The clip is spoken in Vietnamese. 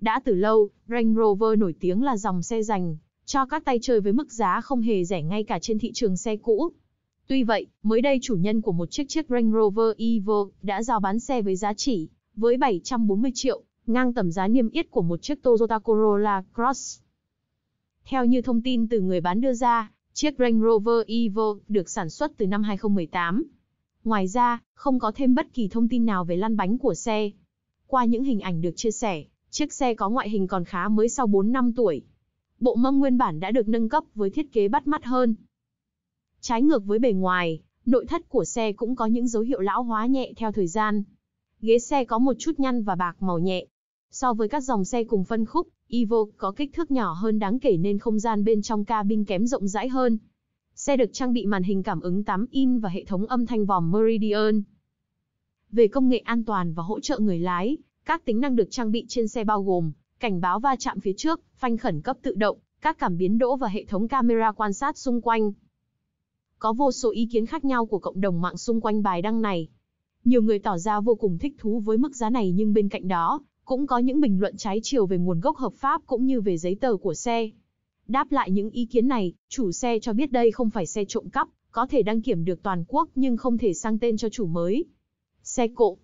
Đã từ lâu, Range Rover nổi tiếng là dòng xe dành cho các tay chơi với mức giá không hề rẻ ngay cả trên thị trường xe cũ. Tuy vậy, mới đây chủ nhân của một chiếc chiếc Range Rover Evo đã giao bán xe với giá chỉ với 740 triệu, ngang tầm giá niêm yết của một chiếc Toyota Corolla Cross. Theo như thông tin từ người bán đưa ra, chiếc Range Rover Evo được sản xuất từ năm 2018. Ngoài ra, không có thêm bất kỳ thông tin nào về lăn bánh của xe. Qua những hình ảnh được chia sẻ, chiếc xe có ngoại hình còn khá mới sau 4 năm tuổi. Bộ mâm nguyên bản đã được nâng cấp với thiết kế bắt mắt hơn. Trái ngược với bề ngoài, nội thất của xe cũng có những dấu hiệu lão hóa nhẹ theo thời gian. Ghế xe có một chút nhăn và bạc màu nhẹ. So với các dòng xe cùng phân khúc, Evo có kích thước nhỏ hơn đáng kể nên không gian bên trong cabin kém rộng rãi hơn. Xe được trang bị màn hình cảm ứng 8 in và hệ thống âm thanh vòm Meridian. Về công nghệ an toàn và hỗ trợ người lái, các tính năng được trang bị trên xe bao gồm cảnh báo va chạm phía trước, phanh khẩn cấp tự động, các cảm biến đỗ và hệ thống camera quan sát xung quanh. Có vô số ý kiến khác nhau của cộng đồng mạng xung quanh bài đăng này. Nhiều người tỏ ra vô cùng thích thú với mức giá này nhưng bên cạnh đó, cũng có những bình luận trái chiều về nguồn gốc hợp pháp cũng như về giấy tờ của xe. Đáp lại những ý kiến này, chủ xe cho biết đây không phải xe trộm cắp, có thể đăng kiểm được toàn quốc nhưng không thể sang tên cho chủ mới. Xe cộ